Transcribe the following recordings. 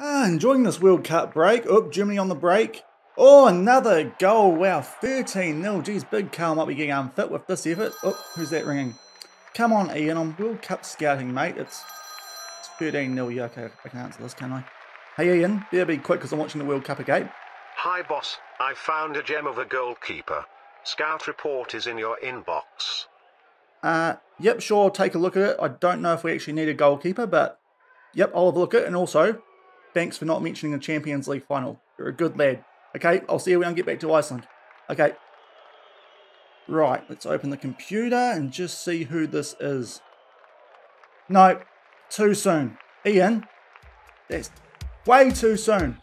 Ah, enjoying this World Cup break. Oh, Germany on the break. Oh, another goal. Wow, 13 0. Geez, Big Carl might be getting unfit with this effort. Oh, who's that ringing? Come on, Ian. I'm World Cup scouting, mate. It's, it's 13 0. Yeah, okay, I can answer this, can I? Hey, Ian. Better be quick because I'm watching the World Cup again. Hi, boss. I found a gem of a goalkeeper. Scout report is in your inbox. Uh, yep, sure, take a look at it. I don't know if we actually need a goalkeeper, but yep, I'll have a look at it. And also, thanks for not mentioning the Champions League final. You're a good lad. Okay, I'll see you when I get back to Iceland. Okay. Right, let's open the computer and just see who this is. No, too soon. Ian, that's way too soon.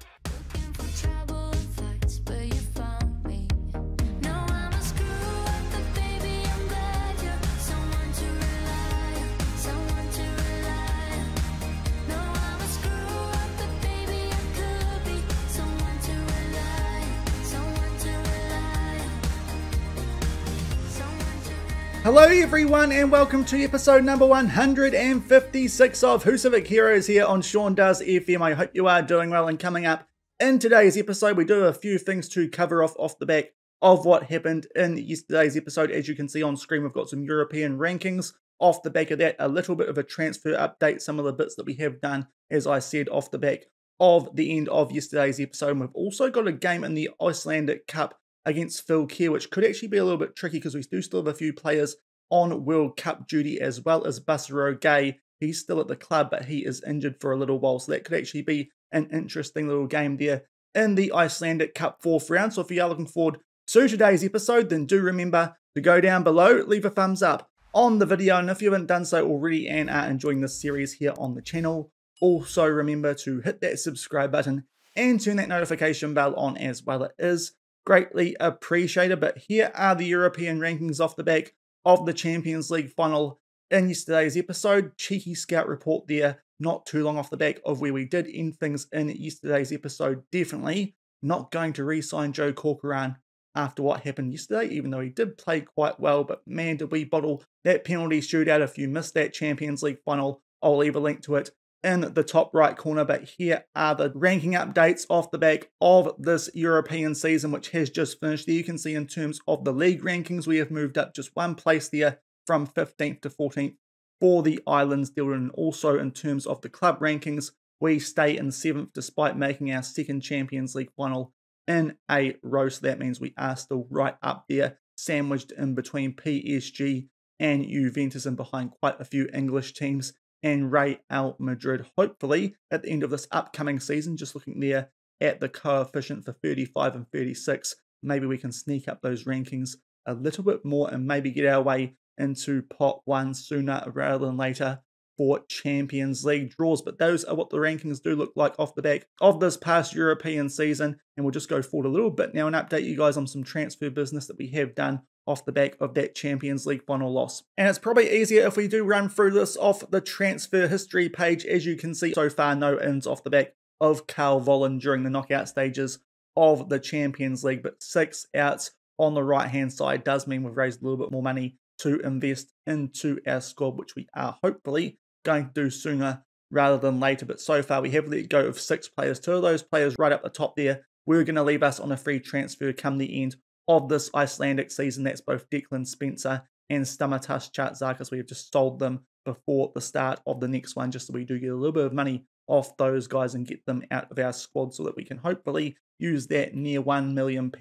Hello everyone and welcome to episode number 156 of Husavik Heroes here on Shaun Does FM. I hope you are doing well and coming up in today's episode we do have a few things to cover off off the back of what happened in yesterday's episode. As you can see on screen we've got some European rankings off the back of that, a little bit of a transfer update, some of the bits that we have done as I said off the back of the end of yesterday's episode. We've also got a game in the Icelandic Cup against Fylkir, which could actually be a little bit tricky because we do still have a few players on World Cup duty as well as Basaroge. He's still at the club, but he is injured for a little while. So that could actually be an interesting little game there in the Icelandic Cup fourth round. So if you are looking forward to today's episode, then do remember to go down below, leave a thumbs up on the video. And if you haven't done so already and are enjoying this series here on the channel, also remember to hit that subscribe button and turn that notification bell on as well. It is greatly appreciated. But here are the European rankings off the back of the Champions League final in yesterday's episode. Cheeky scout report there, not too long off the back of where we did end things in yesterday's episode. Definitely not going to re sign Joe Corcoran after what happened yesterday, even though he did play quite well. But man, did we bottle that penalty shootout. If you missed that Champions League final, I'll leave a link to it in the top right corner. But here are the ranking updates off the back of this European season, which has just finished. There you can see in terms of the league rankings, we have moved up just one place there from 15th to 14th for the Islands deal. And also in terms of the club rankings, we stay in seventh despite making our second Champions League final in a row. So that means we are still right up there, sandwiched in between PSG and Juventus and behind quite a few English teams and Real Madrid. Hopefully, at the end of this upcoming season, just looking there at the coefficient for 35 and 36, maybe we can sneak up those rankings a little bit more and maybe get our way into pot one sooner rather than later for Champions League draws. But those are what the rankings do look like off the back of this past European season. And we'll just go forward a little bit now and update you guys on some transfer business that we have done off the back of that Champions League final loss. And it's probably easier if we do run through this off the transfer history page. As you can see, so far no ins off the back of Carl Vollen during the knockout stages of the Champions League, but six outs on the right hand side does mean we've raised a little bit more money to invest into our squad, which we are hopefully going to do sooner rather than later. But so far we have let go of six players. Two of those players right up the top there we're going to leave us on a free transfer come the end of this Icelandic season. That's both Declan Spencer and Stamatas Tsitsikas. We have just sold them before the start of the next one, just so we do get a little bit of money off those guys and get them out of our squad so that we can hopefully use that near £1 million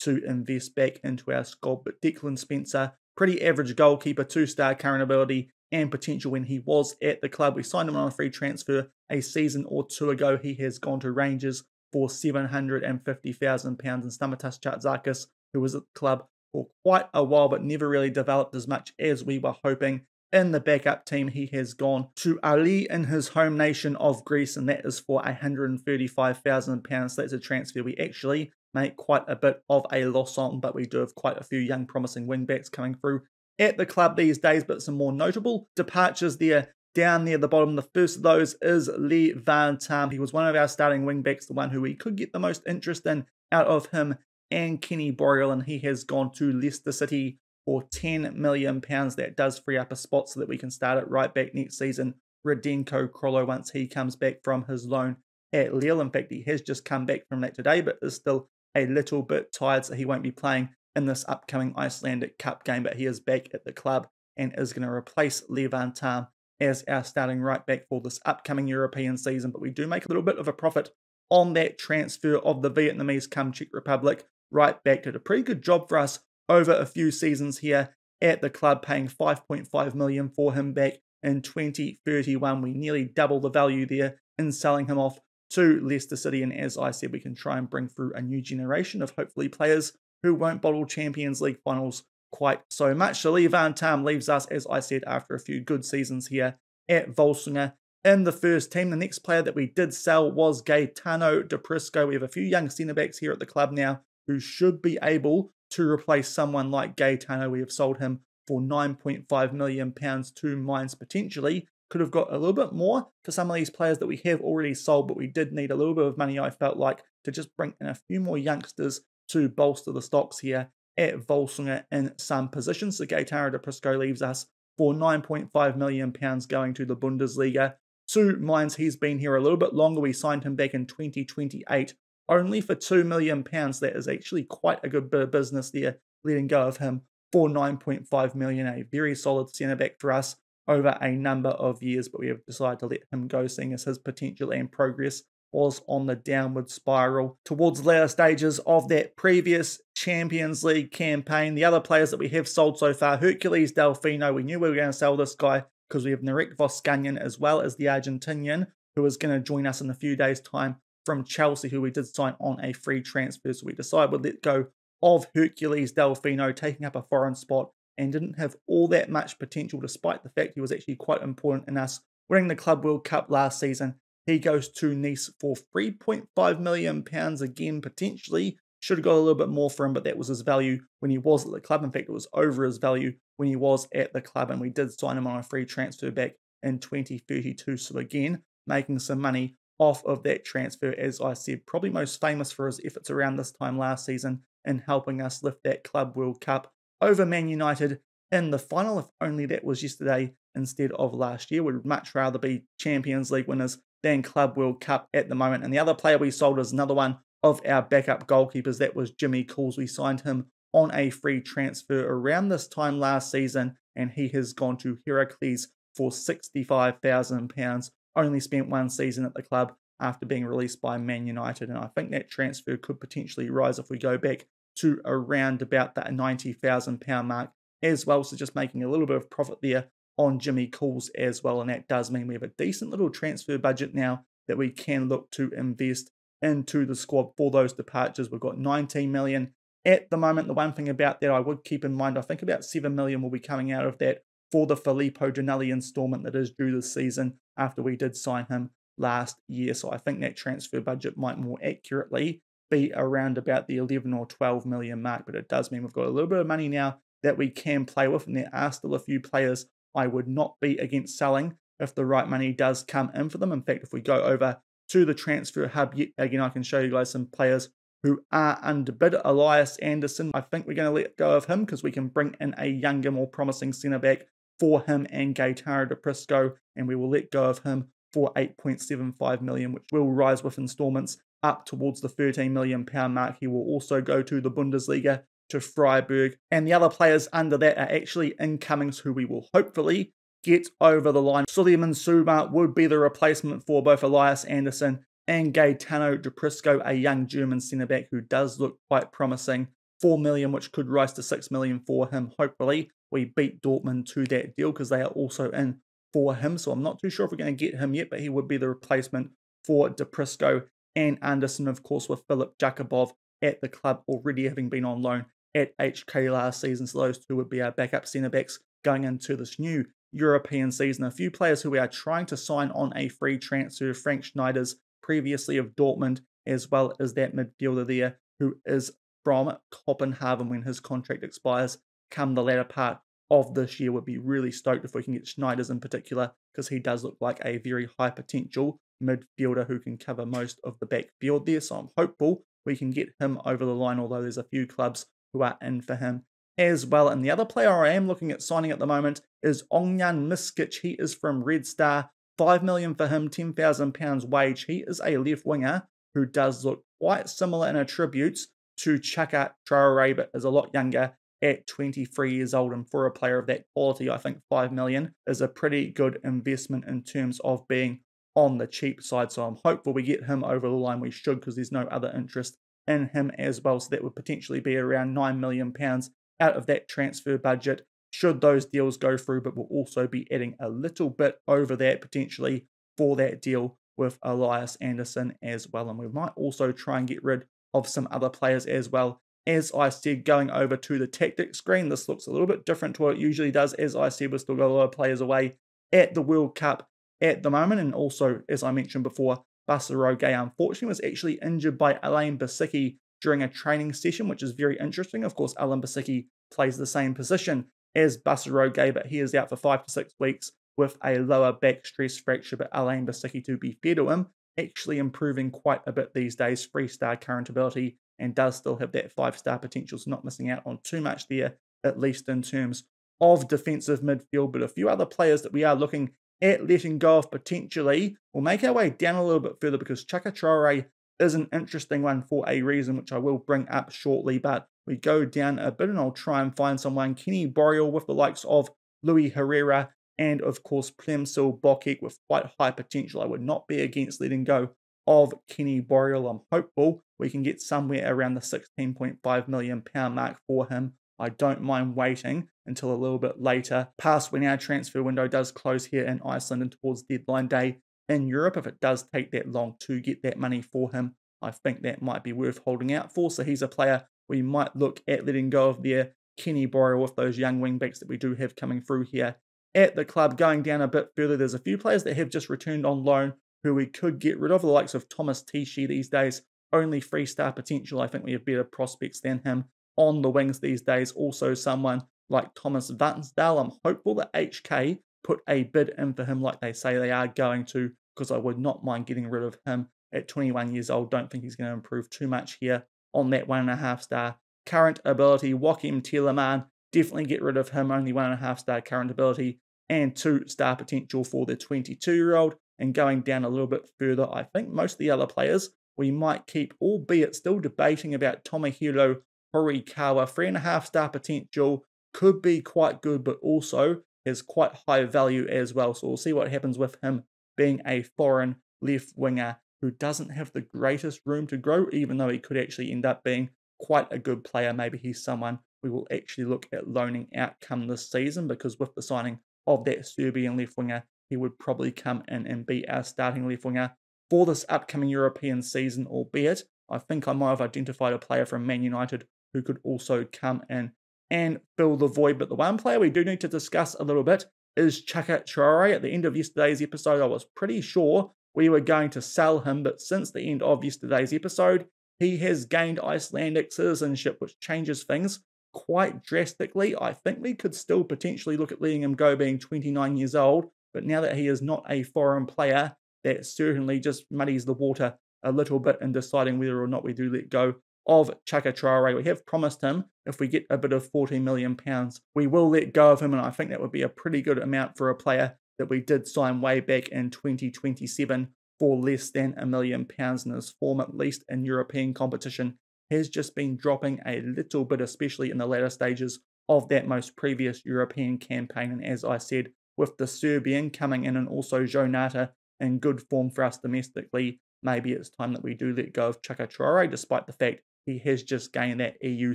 to invest back into our squad. But Declan Spencer, pretty average goalkeeper, two star current ability and potential when he was at the club. We signed him on a free transfer a season or two ago. He has gone to Rangers for £750,000 and Stamatas Tsitsikas who was at the club for quite a while but never really developed as much as we were hoping. In the backup team, he has gone to Ali in his home nation of Greece, and that is for £135,000. So that's a transfer we actually make quite a bit of a loss on, but we do have quite a few young promising wingbacks coming through at the club these days, but some more notable departures there down near the bottom. The first of those is Lee Van Tam. He was one of our starting wingbacks, the one who we could get the most interest in out of him and Kenny Boreal, and he has gone to Leicester City for £10 million. That does free up a spot so that we can start it right back next season. Radenko Krolo, once he comes back from his loan at Lille. In fact, he has just come back from that today, but is still a little bit tired, so he won't be playing in this upcoming Icelandic Cup game. But he is back at the club and is going to replace Levan Tam as our starting right back for this upcoming European season. But we do make a little bit of a profit on that transfer of the Vietnamese come Czech Republic right back. Did a pretty good job for us over a few seasons here at the club, paying 5.5 million for him back in 2031. We nearly double the value there in selling him off to Leicester City. And as I said, we can try and bring through a new generation of hopefully players who won't bottle Champions League finals quite so much. So Lee Van Tam leaves us, as I said, after a few good seasons here at Volsungur in the first team. The next player that we did sell was Gaetano de Prisco. We have a few young centre backs here at the club now who should be able to replace someone like Gaetano. We have sold him for 9.5 million pounds to Mainz potentially. Could have got a little bit more for some of these players that we have already sold, but we did need a little bit of money, I felt like, to just bring in a few more youngsters to bolster the stocks here at Volsungur in some positions. So Gaetano de Prisco leaves us for 9.5 million pounds going to the Bundesliga. To Mainz he's been here a little bit longer. We signed him back in 2028 only for 2 million pounds. That is actually quite a good bit of business there, letting go of him for 9.5 million. A very solid centre back for us over a number of years, but we have decided to let him go, seeing as his potential and progress was on the downward spiral towards the later stages of that previous Champions League campaign. The other players that we have sold so far, Hercules Delfino, we knew we were going to sell this guy because we have Narek Voskanian as well as the Argentinian, who is going to join us in a few days' time from Chelsea, who we did sign on a free transfer. So we decided we'd let go of Hercules Delfino, taking up a foreign spot and didn't have all that much potential, despite the fact he was actually quite important in us winning the Club World Cup last season he goes to Nice for £3.5 million again, potentially. Should have got a little bit more for him, but that was his value when he was at the club. In fact, it was over his value when he was at the club, and we did sign him on a free transfer back in 2032. So, again, making some money off of that transfer, as I said, probably most famous for his efforts around this time last season in helping us lift that Club World Cup over Man United in the final. If only that was yesterday instead of last year. We'd much rather be Champions League winners than Club World Cup at the moment. And the other player we sold is another one of our backup goalkeepers. That was Jimmy Cools. We signed him on a free transfer around this time last season, and he has gone to Heracles for £65,000. Only spent one season at the club after being released by Man United. And I think that transfer could potentially rise if we go back to around about that £90,000 mark as well. So just making a little bit of profit there on Jimmy Cools as well. And that does mean we have a decent little transfer budget now that we can look to invest into the squad for those departures. We've got 19 million at the moment. The one thing about that I would keep in mind, I think about 7 million will be coming out of that for the Filippo Giannelli installment that is due this season after we did sign him last year. So I think that transfer budget might more accurately be around about the 11 or 12 million mark, but it does mean we've got a little bit of money now that we can play with, and there are still a few players I would not be against selling if the right money does come in for them. In fact, if we go over to the transfer hub, yet again, I can show you guys some players who are underbid. Elias Anderson, I think we're going to let go of him because we can bring in a younger, more promising centre back for him and Gaetano de Prisco, and we will let go of him for 8.75 million, which will rise with instalments up towards the 13 million pound mark. He will also go to the Bundesliga to Freiburg. And the other players under that are actually incomings who we will hopefully get over the line. Suleiman Suma would be the replacement for both Elias Anderson and Gaetano de Prisco, a young German centre back who does look quite promising. 4 million, which could rise to 6 million for him. Hopefully, we beat Dortmund to that deal because they are also in for him. So I'm not too sure if we're going to get him yet, but he would be the replacement for De Prisco and Anderson, of course, with Philip Jakubov at the club already having been on loan at HK last season. So those two would be our backup centre backs going into this new European season. A few players who we are trying to sign on a free transfer, Frank Schneiders, previously of Dortmund, as well as that midfielder there who is from Copenhagen when his contract expires come the latter part of this year. Would be really stoked if we can get Schneiders in particular because he does look like a very high potential midfielder who can cover most of the backfield there. So I'm hopeful we can get him over the line, although there's a few clubs who are in for him as well. And the other player I am looking at signing at the moment is Ognjan Miskic. He is from Red Star 5 million for him, 10,000 pounds wage. He is a left winger who does look quite similar in attributes to Chaka Traore, but is a lot younger at 23 years old. And for a player of that quality, I think 5 million is a pretty good investment in terms of being on the cheap side. So I'm hopeful we get him over the line. We should because there's no other interest in him as well. So that would potentially be around 9 million pounds out of that transfer budget should those deals go through, but we'll also be adding a little bit over that potentially for that deal with Elias Anderson as well. And we might also try and get rid of some other players as well. As I said, going over to the tactic screen, this looks a little bit different to what it usually does. As I said, we've still got a lot of players away at the World Cup at the moment. And also, as I mentioned before, Basaroge unfortunately was actually injured by Alain Basicki during a training session, which is very interesting. Of course, Alain Basicki plays the same position as Basaroge, but he is out for five to six weeks with a lower back stress fracture. But Alain Basicki, to be fair to him, actually improving quite a bit these days. Three star current ability and does still have that five star potential, so not missing out on too much there, at least in terms of defensive midfield. But a few other players that we are looking at letting go of potentially. We'll make our way down a little bit further because Chaka Traore is an interesting one for a reason, which I will bring up shortly. But we go down a bit and I'll try and find someone. Kenny Boreal with the likes of Louis Herrera and, of course, Plemsil Bokek with quite high potential. I would not be against letting go of Kenny Boreal. I'm hopeful we can get somewhere around the 16.5 million pound mark for him. I don't mind waiting until a little bit later, past when our transfer window does close here in Iceland and towards deadline day in Europe. If it does take that long to get that money for him, I think that might be worth holding out for. So he's a player we might look at letting go of their Kenny Boreal with those young wingbacks that we do have coming through here at the club. Going down a bit further, there's a few players that have just returned on loan who we could get rid of, the likes of Thomas Tishi these days. Only three star potential. I think we have better prospects than him on the wings these days. Also, someone like Thomas Vansdal. I'm hopeful that HK put a bid in for him like they say they are going to, because I would not mind getting rid of him at 21 years old. Don't think he's going to improve too much here on that one and a half star current ability. Joachim Telemann, definitely get rid of him, only one and a half star current ability and two star potential for the 22 year old. And going down a little bit further, I think most of the other players we might keep, albeit still debating about Tomohiro Horikawa. Three and a half star potential could be quite good, but also has quite high value as well. So we'll see what happens with him being a foreign left winger who doesn't have the greatest room to grow, even though he could actually end up being quite a good player. Maybe he's someone we will actually look at loaning out come this season because with the signing of that Serbian left winger, he would probably come in and be our starting left winger for this upcoming European season, albeit I think I might have identified a player from Man United who could also come in and fill the void. But the one player we do need to discuss a little bit is Chaka Traore. At the end of yesterday's episode, I was pretty sure we were going to sell him, but since the end of yesterday's episode, he has gained Icelandic citizenship, which changes things quite drastically. I think we could still potentially look at letting him go being 29 years old, but now that he is not a foreign player, that certainly just muddies the water a little bit in deciding whether or not we do let go of Chaka Traore. We have promised him if we get a bit of 40 million pounds, we will let go of him, and I think that would be a pretty good amount for a player that we did sign way back in 2027 for less than a million pounds, and his form, at least in European competition, has just been dropping a little bit, especially in the latter stages of that most previous European campaign. And as I said, with the Serbian coming in and also Jonata in good form for us domestically, maybe it's time that we do let go of Chaka Traore, despite the fact he has just gained that EU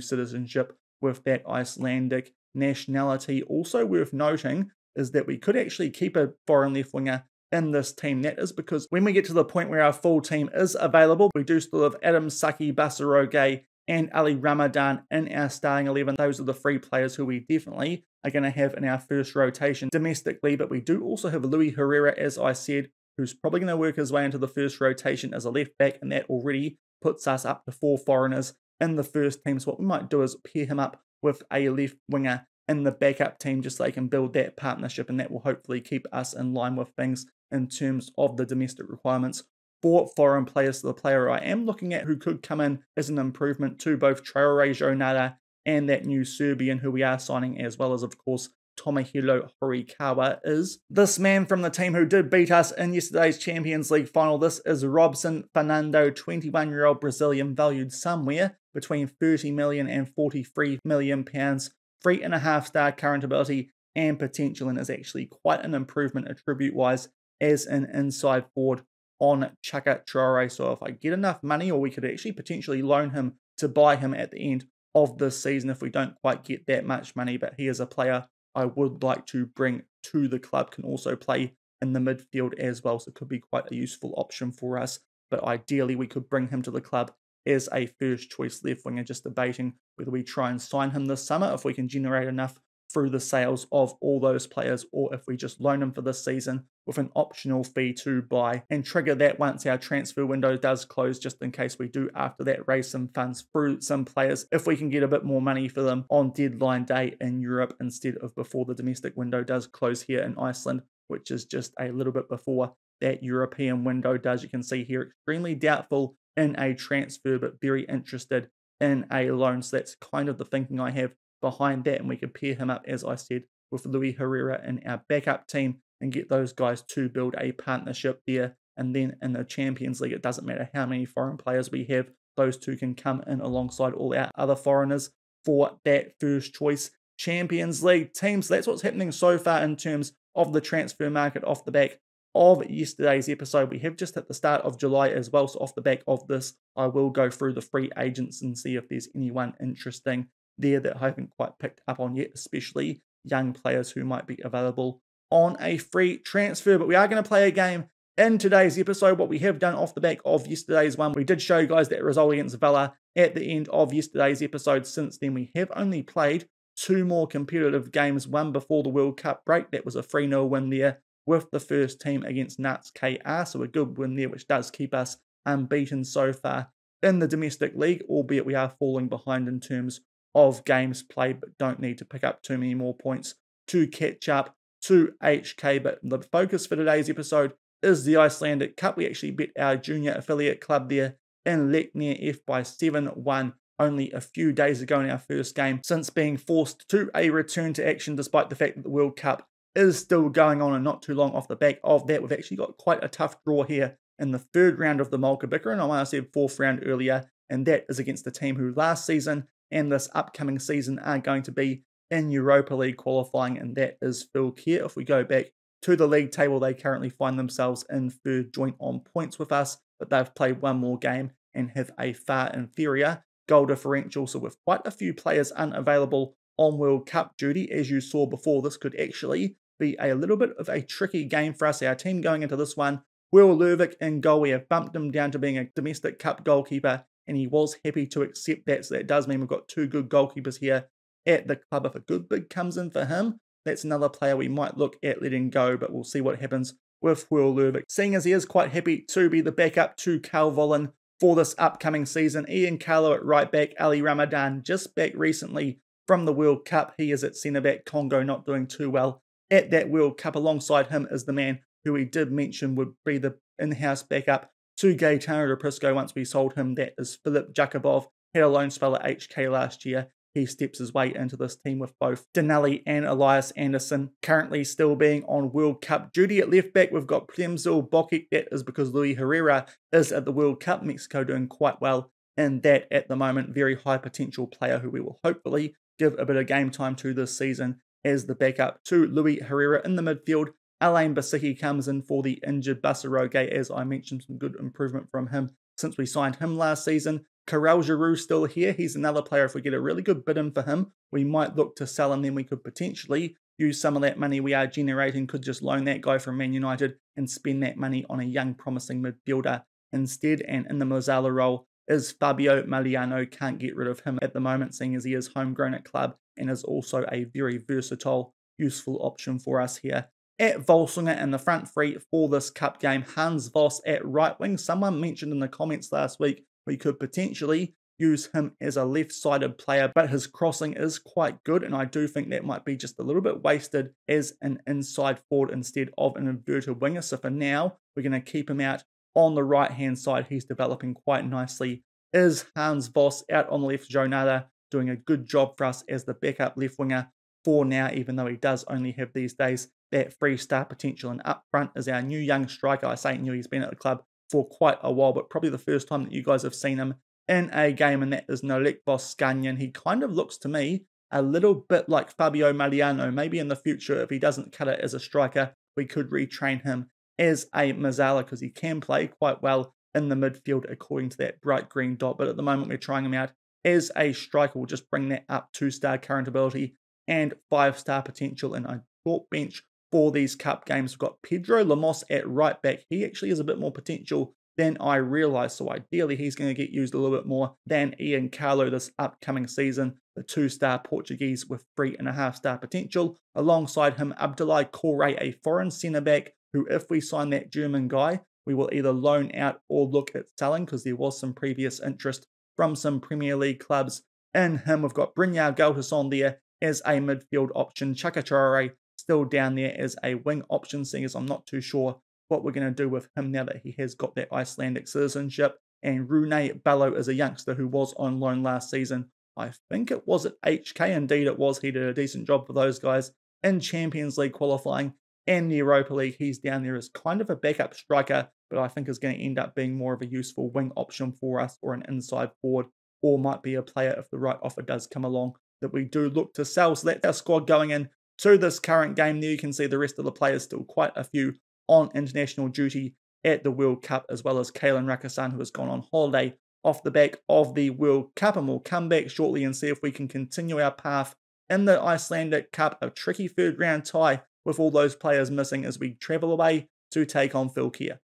citizenship with that Icelandic nationality. Also worth noting is that we could actually keep a foreign left winger in this team. That is because when we get to the point where our full team is available, we do still have Adam Saki, Basaroge, and Ali Ramadan in our starting 11. Those are the three players who we definitely are going to have in our first rotation domestically. But we do also have Louis Herrera, as I said, who's probably going to work his way into the first rotation as a left back, and that already puts us up to four foreigners in the first team. So what we might do is pair him up with a left winger in the backup team just so they can build that partnership and that will hopefully keep us in line with things in terms of the domestic requirements for foreign players. The player I am looking at who could come in as an improvement to both Traore Jonata and that new Serbian who we are signing, as well as, of course, Tomohiro Horikawa is. This man from the team who did beat us in yesterday's Champions League final, this is Robson Fernando, 21-year-old Brazilian valued somewhere between 30 million and 43 million pounds, three and a half star current ability and potential, and is actually quite an improvement attribute-wise as an inside forward on Chaka Traore. So if I get enough money, or we could actually potentially loan him to buy him at the end of this season if we don't quite get that much money. But he is a player I would like to bring to the club, can also play in the midfield as well. So it could be quite a useful option for us. But ideally, we could bring him to the club as a first choice left winger, just debating whether we try and sign him this summer if we can generate enough through the sales of all those players, or if we just loan them for this season with an optional fee to buy and trigger that once our transfer window does close, just in case we do after that raise some funds through some players if we can get a bit more money for them on deadline day in Europe instead of before the domestic window does close here in Iceland, which is just a little bit before that European window does. You can see here extremely doubtful in a transfer, but very interested in a loan. So that's kind of the thinking I have behind that, and we could pair him up, as I said, with Luis Herrera in our backup team and get those guys to build a partnership there. And then in the Champions League, it doesn't matter how many foreign players we have, those two can come in alongside all our other foreigners for that first choice Champions League team. So that's what's happening so far in terms of the transfer market off the back of yesterday's episode. We have just hit the start of July as well. So, off the back of this, I will go through the free agents and see if there's anyone interesting there that I haven't quite picked up on yet, especially young players who might be available on a free transfer. But we are going to play a game in today's episode. What we have done off the back of yesterday's one, we did show you guys that result against Villa at the end of yesterday's episode. Since then, we have only played two more competitive games, one before the World Cup break. That was a 3 0 win there with the first team against Nats KR. So a good win there, which does keep us unbeaten so far in the domestic league, albeit we are falling behind in terms of games played, but don't need to pick up too many more points to catch up to HK. But the focus for today's episode is the Icelandic Cup. We actually beat our junior affiliate club there in Leiknir F by 7 1 only a few days ago in our first game since being forced to a return to action despite the fact that the World Cup is still going on and not too long off the back of that. We've actually got quite a tough draw here in the third round of the Molka Malka and I might have said fourth round earlier, and that is against the team who last season and this upcoming season are going to be in Europa League qualifying, and that is Fylkir. If we go back to the league table, they currently find themselves in third joint on points with us, but they've played one more game and have a far inferior goal differential. So, with quite a few players unavailable on World Cup duty, as you saw before, this could actually be a little bit of a tricky game for us. Our team going into this one, Will Lervik in goal. We have bumped him down to being a domestic cup goalkeeper and he was happy to accept that. So that does mean we've got two good goalkeepers here at the club. If a good bid comes in for him, that's another player we might look at letting go, but we'll see what happens with Will Lervik. Seeing as he is quite happy to be the backup to Cal Vollen for this upcoming season, Ian Carlo at right back, Ali Ramadan just back recently from the World Cup. He is at centre back, Congo not doing too well at that World Cup. Alongside him is the man who we did mention would be the in-house backup to Gaetano Prisco once we sold him. That is Philip Jakubov. Had a loan spell at HK last year. He steps his way into this team with both Denali and Elias Anderson currently still being on World Cup duty. At left back, we've got Premzil Bokic. That is because Luis Herrera is at the World Cup. Mexico doing quite well in that at the moment. Very high potential player who we will hopefully give a bit of game time to this season as the backup to Luis Herrera in the midfield. Alain Basicki comes in for the injured Basaroge, as I mentioned, some good improvement from him since we signed him last season. Karel Giroux still here. He's another player. If we get a really good bid in for him, we might look to sell and then we could potentially use some of that money we are generating, could just loan that guy from Man United and spend that money on a young, promising midfielder instead. And in the Mezzala role is Fabio Mariano. Can't get rid of him at the moment, seeing as he is homegrown at club and is also a very versatile, useful option for us here at Volsungur in the front three for this cup game. Hans Voss at right wing. Someone mentioned in the comments last week we could potentially use him as a left-sided player, but his crossing is quite good, and I do think that might be just a little bit wasted as an inside forward instead of an inverted winger. So for now, we're going to keep him out on the right-hand side. He's developing quite nicely. Is Hans Voss out on the left? Jonata doing a good job for us as the backup left winger for now, even though he does only have these days that free star potential. And up front is our new young striker. I say new, he's been at the club for quite a while, but probably the first time that you guys have seen him in a game, and that is Narek Voskanyan. He kind of looks to me a little bit like Fabio Mariano. Maybe in the future, if he doesn't cut it as a striker, we could retrain him as a Mezzala because he can play quite well in the midfield according to that bright green dot. But at the moment, we're trying him out as a striker. We'll just bring that up two star current ability and five star potential in a short bench for these cup games. We've got Pedro Lemos at right back. He actually has a bit more potential than I realised. So ideally, he's going to get used a little bit more than Ian Carlo this upcoming season. The two-star Portuguese with three and a half star potential. Alongside him, Abdoulaye Corre, a foreign centre back who, if we sign that German guy, we will either loan out or look at selling because there was some previous interest from some Premier League clubs in him. We've got Brynjar on there as a midfield option. Chaka Traore still down there as a wing option, seeing as I'm not too sure what we're going to do with him now that he has got that Icelandic citizenship. And Rune Bello is a youngster who was on loan last season. I think it was at HK. Indeed, it was. He did a decent job for those guys in Champions League qualifying and the Europa League. He's down there as kind of a backup striker, but I think is going to end up being more of a useful wing option for us or an inside forward, or might be a player if the right offer does come along that we do look to sell. So that's our squad going in to this current game. There you can see the rest of the players, still quite a few on international duty at the World Cup, as well as Kalen Rakasan, who has gone on holiday off the back of the World Cup. And we'll come back shortly and see if we can continue our path in the Icelandic Cup, a tricky third round tie with all those players missing as we travel away to take on Fylkir.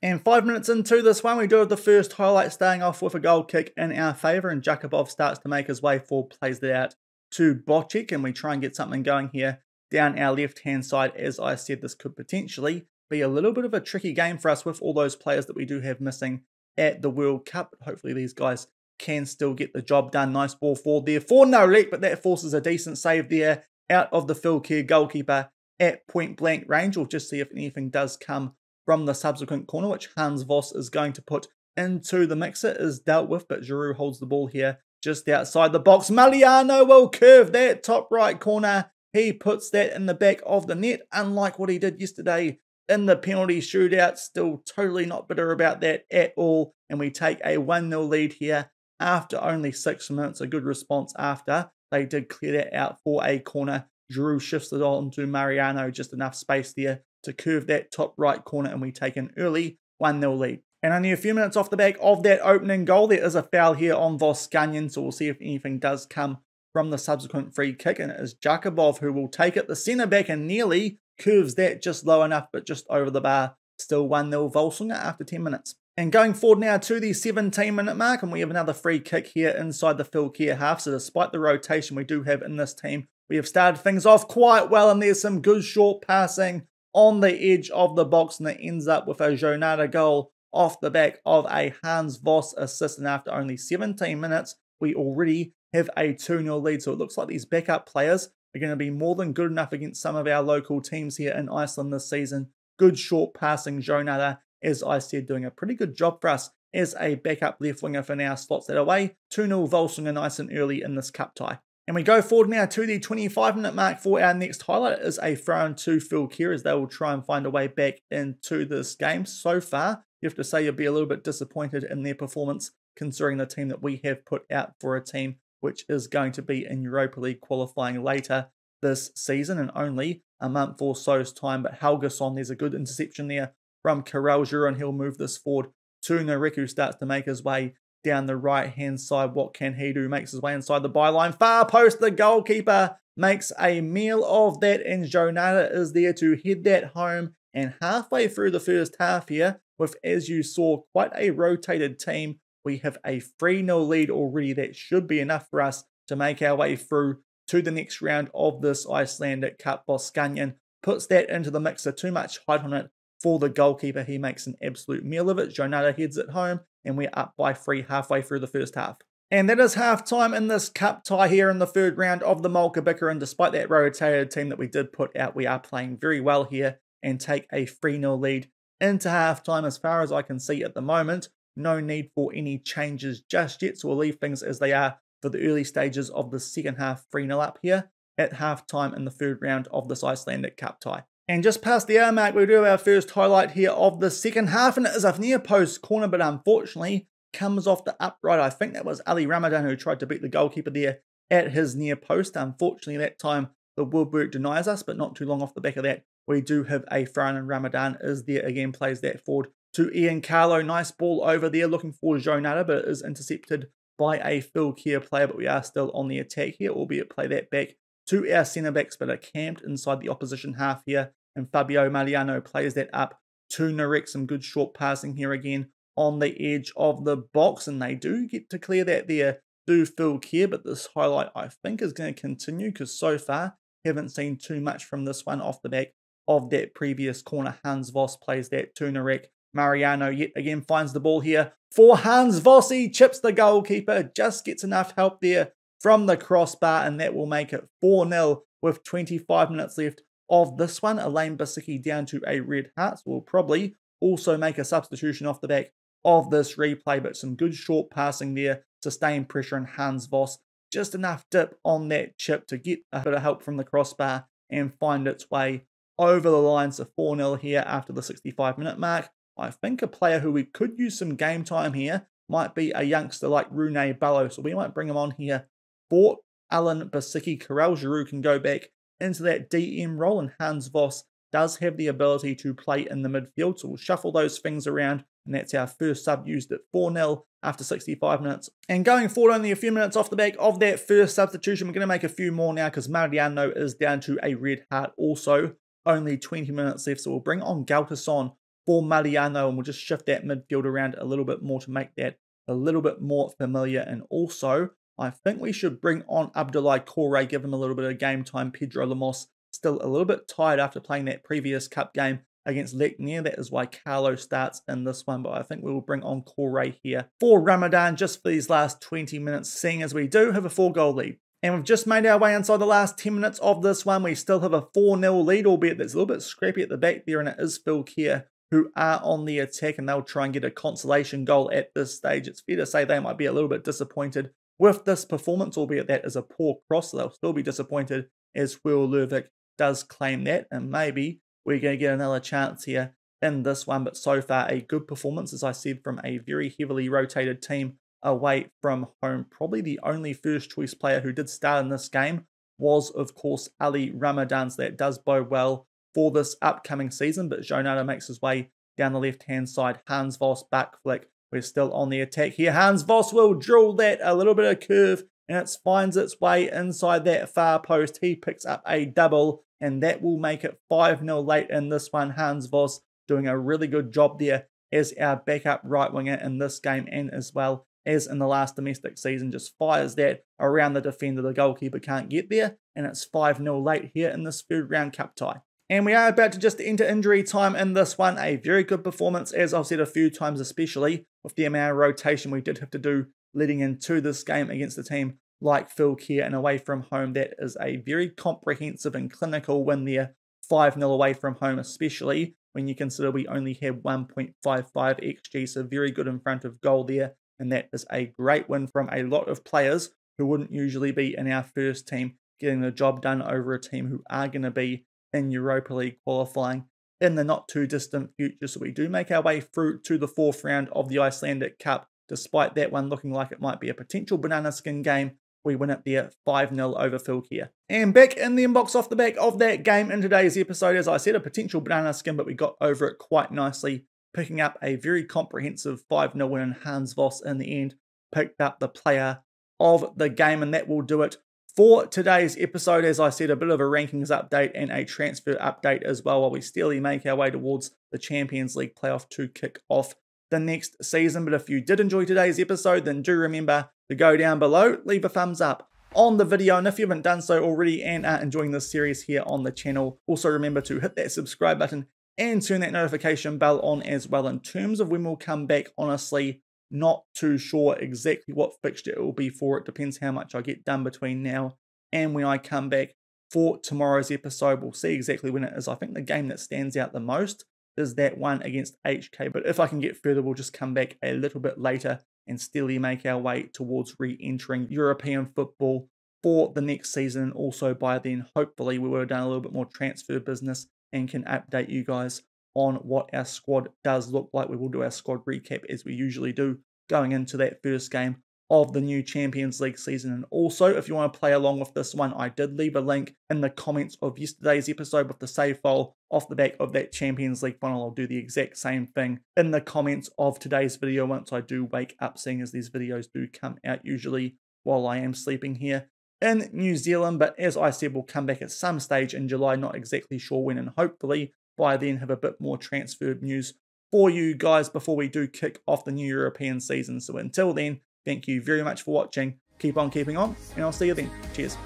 And five minutes into this one, we do have the first highlight starting off with a goal kick in our favour, and Jakubov starts to make his way forward, plays that out to Bocic, and we try and get something going here down our left-hand side. As I said, this could potentially be a little bit of a tricky game for us with all those players that we do have missing at the World Cup. Hopefully these guys can still get the job done. Nice ball forward there for no Narek, but that forces a decent save there out of the Fylkir goalkeeper at point blank range. We'll just see if anything does come from the subsequent corner, which Hans Voss is going to put into the mixer, is dealt with, but Giroux holds the ball here just outside the box. Mariano will curve that top right corner. He puts that in the back of the net, unlike what he did yesterday in the penalty shootout. Still totally not bitter about that at all. And we take a 1 0 lead here after only six minutes. A good response after they did clear that out for a corner. Giroux shifts it on to Mariano, just enough space there to curve that top right corner, and we take an early 1 0 lead. And only a few minutes off the back of that opening goal, there is a foul here on Voskanyan, so we'll see if anything does come from the subsequent free kick. And it is Jakubov who will take it. The centre back and nearly curves that just low enough, but just over the bar. Still 1 0 Volsungur after 10 minutes. And going forward now to the 17 minute mark, and we have another free kick here inside the Fylkir half. So, despite the rotation we do have in this team, we have started things off quite well, and there's some good short passing on the edge of the box, and it ends up with a Jonata goal off the back of a Hans Voss assist. And after only 17 minutes, we already have a 2 0 lead. So, it looks like these backup players are going to be more than good enough against some of our local teams here in Iceland this season. Good short passing Jonata as I said, doing a pretty good job for us as a backup left winger for now. Slots that away. 2 0 Volsungur nice and early in this cup tie. And we go forward now to the 25 minute mark for our next highlight. Is a throw in to Fylkir as they will try and find a way back into this game. So far, you have to say you'll be a little bit disappointed in their performance considering the team that we have put out for a team which is going to be in Europa League qualifying later this season and only a month or so's time. But Helgason, there's a good interception there from Karel and he'll move this forward to Noriku, starts to make his way down the right hand side. What can he do? Makes his way inside the byline. Far post, the goalkeeper makes a meal of that, and Jonata is there to head that home. And halfway through the first half here, with as you saw, quite a rotated team, we have a 3 0 lead already. That should be enough for us to make our way through to the next round of this Icelandic Cup. Voskanyan puts that into the mixer, too much height on it for the goalkeeper. He makes an absolute meal of it. Jonata heads it home, and we're up by three halfway through the first half. And that is half time in this cup tie here in the third round of the Molka And despite that rotated team that we did put out, we are playing very well here and take a 3 0 lead into half time as far as I can see at the moment. No need for any changes just yet, so we'll leave things as they are for the early stages of the second half 3 0 up here at half time in the third round of this Icelandic Cup tie. And just past the hour mark, we do our first highlight here of the second half, and it is a near post corner, but unfortunately comes off the upright. I think that was Ali Ramadan who tried to beat the goalkeeper there at his near post. Unfortunately, that time the Woodwork denies us, but not too long off the back of that, we do have a throw and Ramadan is there again, plays that forward to Ian Carlo. Nice ball over there, looking for Jonata, but it is intercepted by a Fylkir player, but we are still on the attack here, albeit play that back to our centre backs, but are camped inside the opposition half here. And Fabio Mariano plays that up to Narek. Some good short passing here again on the edge of the box, and they do get to clear that there. Do Fylkir, but this highlight I think is going to continue because so far haven't seen too much from this one off the back of that previous corner. Hans Voss plays that to Narek. Mariano yet again finds the ball here for Hans Vossi, chips the goalkeeper, just gets enough help there from the crossbar, and that will make it 4 0 with 25 minutes left of this one. Elaine Basicki down to a red heart, so we'll probably also make a substitution off the back of this replay, but some good short passing there, sustained pressure, and Hans Voss just enough dip on that chip to get a bit of help from the crossbar and find its way over the line. So 4 0 here after the 65 minute mark. I think a player who we could use some game time here might be a youngster like Rune Bello. So we might bring him on here for Alan Basicki. Karel Giroux can go back into that DM role, and Hans Voss does have the ability to play in the midfield. So we'll shuffle those things around, and that's our first sub used at 4 0 after 65 minutes. And going forward, only a few minutes off the back of that first substitution, we're going to make a few more now because Mariano is down to a red heart also. Only 20 minutes left, so we'll bring on Galtason for Mariano, and we'll just shift that midfield around a little bit more to make that a little bit more familiar. And also, I think we should bring on Abdoulaye Corre, give him a little bit of game time. Pedro Lemos still a little bit tired after playing that previous cup game against Leiknir. That is why Carlo starts in this one, but I think we will bring on Corre here for Ramadan just for these last 20 minutes, seeing as we do have a four goal lead. And we've just made our way inside the last 10 minutes of this one. We still have a 4 0 lead, albeit that's a little bit scrappy at the back there, and it is Fylkir who are on the attack and they'll try and get a consolation goal at this stage. It's fair to say they might be a little bit disappointed with this performance, albeit that is a poor cross. They'll still be disappointed as Will Lervik does claim that. And maybe we're going to get another chance here in this one. But so far, a good performance, as I said, from a very heavily rotated team away from home. Probably the only first choice player who did start in this game was, of course, Ali Ramadan. So that does bode well for this upcoming season, but Jonata makes his way down the left-hand side. Hans Voss back flick. We're still on the attack here. Hans Voss will drill that a little bit of curve and it finds its way inside that far post. He picks up a double and that will make it 5-0 late in this one. Hans Voss doing a really good job there as our backup right winger in this game and as well as in the last domestic season. Just fires that around the defender. The goalkeeper can't get there and it's 5-0 late here in this third round cup tie. And we are about to just enter injury time in this one. A very good performance, as I've said a few times, especially with the amount of rotation we did have to do leading into this game against a team like Fylkir and away from home. That is a very comprehensive and clinical win there. 5 0 away from home, especially when you consider we only had 1.55 XG, so very good in front of goal there. And that is a great win from a lot of players who wouldn't usually be in our first team, getting the job done over a team who are going to be in Europa League qualifying in the not too distant future. So we do make our way through to the fourth round of the Icelandic Cup, despite that one looking like it might be a potential banana skin game. We win it there 5 0 over Fylkir. And back in the inbox off the back of that game in today's episode, as I said, a potential banana skin, but we got over it quite nicely, picking up a very comprehensive 5 0 win. Hans Voss in the end picked up the player of the game, and that will do it for today's episode, as I said, a bit of a rankings update and a transfer update as well, while we steadily make our way towards the Champions League playoff to kick off the next season. But if you did enjoy today's episode, then do remember to go down below, leave a thumbs up on the video. And if you haven't done so already and are enjoying this series here on the channel, also remember to hit that subscribe button and turn that notification bell on as well. In terms of when we'll come back, honestly, not too sure exactly what fixture it will be for. It depends how much I get done between now and when I come back for tomorrow's episode. We'll see exactly when it is. I think the game that stands out the most is that one against HK. But if I can get further, we'll just come back a little bit later and steadily make our way towards re-entering European football for the next season. And also by then, hopefully, we will have done a little bit more transfer business and can update you guys on what our squad does look like. We will do our squad recap as we usually do going into that first game of the new Champions League season. And also, if you want to play along with this one, I did leave a link in the comments of yesterday's episode with the save file off the back of that Champions League final. I'll do the exact same thing in the comments of today's video once I do wake up, seeing as these videos do come out usually while I am sleeping here in New Zealand. But as I said, we'll come back at some stage in July, not exactly sure when, and hopefully by then have a bit more transfer news for you guys before we do kick off the new European season. So until then, Thank you very much for watching. Keep on keeping on, and I'll see you then. Cheers.